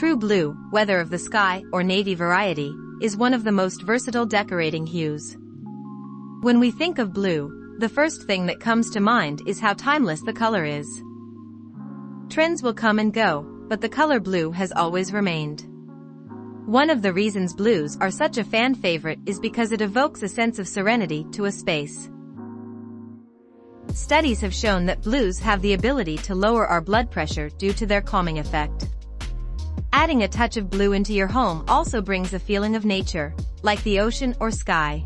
True blue, whether of the sky or navy variety, is one of the most versatile decorating hues. When we think of blue, the first thing that comes to mind is how timeless the color is. Trends will come and go, but the color blue has always remained. One of the reasons blues are such a fan favorite is because it evokes a sense of serenity to a space. Studies have shown that blues have the ability to lower our blood pressure due to their calming effect. Adding a touch of blue into your home also brings a feeling of nature, like the ocean or sky.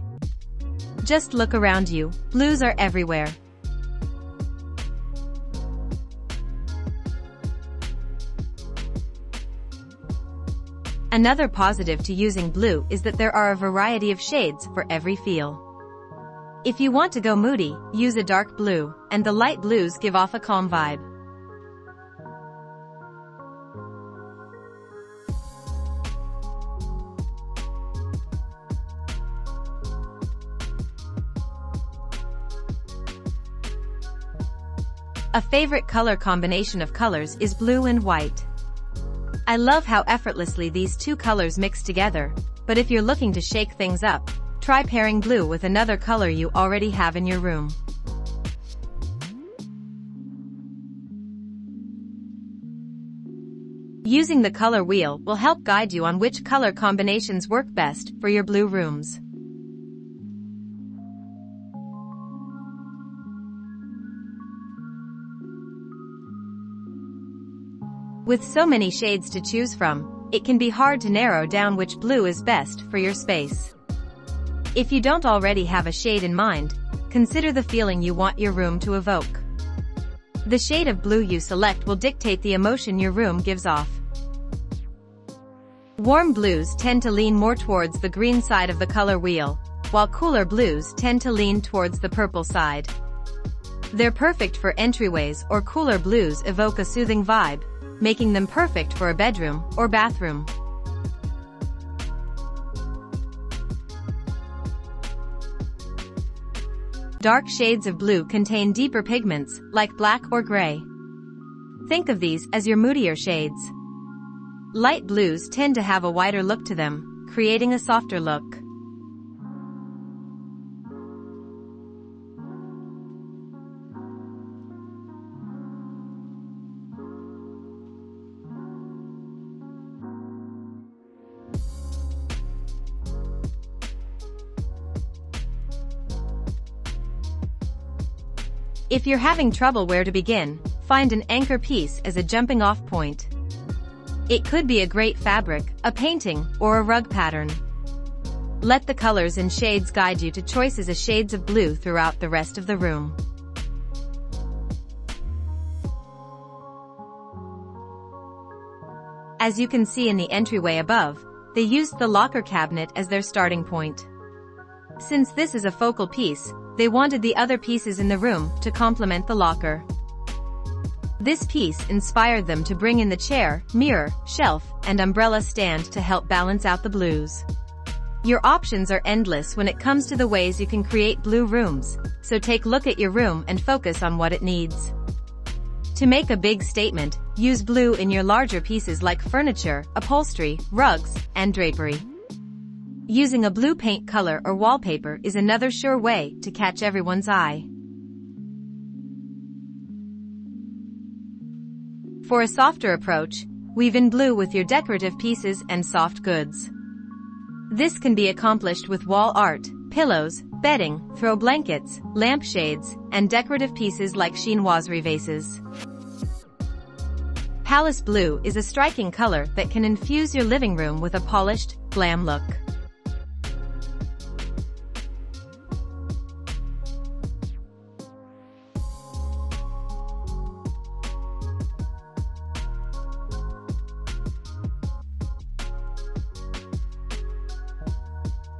Just look around you, blues are everywhere. Another positive to using blue is that there are a variety of shades for every feel. If you want to go moody, use a dark blue, and the light blues give off a calm vibe. A favorite color combination of colors is blue and white. I love how effortlessly these two colors mix together, but if you're looking to shake things up, try pairing blue with another color you already have in your room. Using the color wheel will help guide you on which color combinations work best for your blue rooms. With so many shades to choose from, it can be hard to narrow down which blue is best for your space. If you don't already have a shade in mind, consider the feeling you want your room to evoke. The shade of blue you select will dictate the emotion your room gives off. Warm blues tend to lean more towards the green side of the color wheel, while cooler blues tend to lean towards the purple side. They're perfect for entryways or cooler blues evoke a soothing vibe, making them perfect for a bedroom or bathroom. Dark shades of blue contain deeper pigments, like black or gray. Think of these as your moodier shades. Light blues tend to have a wider look to them, creating a softer look. If you're having trouble where to begin, find an anchor piece as a jumping off point. It could be a great fabric, a painting, or a rug pattern. Let the colors and shades guide you to choices of shades of blue throughout the rest of the room. As you can see in the entryway above, they used the locker cabinet as their starting point. Since this is a focal piece, they wanted the other pieces in the room to complement the locker. This piece inspired them to bring in the chair, mirror, shelf, and umbrella stand to help balance out the blues. Your options are endless when it comes to the ways you can create blue rooms, so take look at your room and focus on what it needs. To make a big statement, use blue in your larger pieces like furniture, upholstery, rugs, and drapery. Using a blue paint color or wallpaper is another sure way to catch everyone's eye. For a softer approach, weave in blue with your decorative pieces and soft goods. This can be accomplished with wall art, pillows, bedding, throw blankets, lampshades, and decorative pieces like chinoiserie vases. Palace Blue is a striking color that can infuse your living room with a polished, glam look.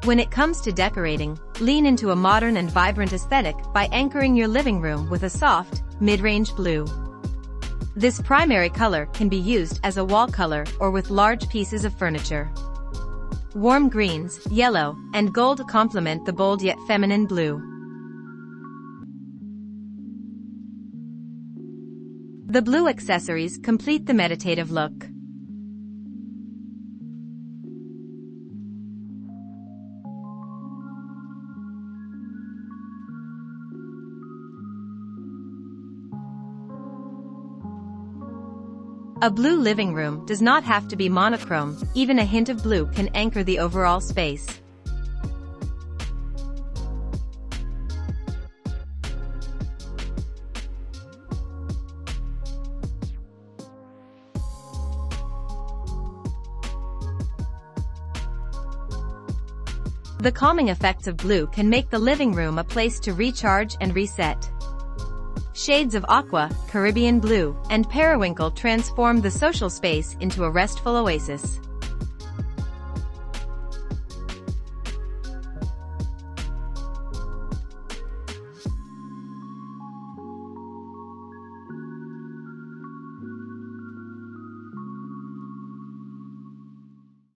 When it comes to decorating, lean into a modern and vibrant aesthetic by anchoring your living room with a soft, mid-range blue. This primary color can be used as a wall color or with large pieces of furniture. Warm greens, yellow, and gold complement the bold yet feminine blue. The blue accessories complete the meditative look. A blue living room does not have to be monochrome, even a hint of blue can anchor the overall space. The calming effects of blue can make the living room a place to recharge and reset. Shades of aqua, Caribbean blue, and periwinkle transform the social space into a restful oasis.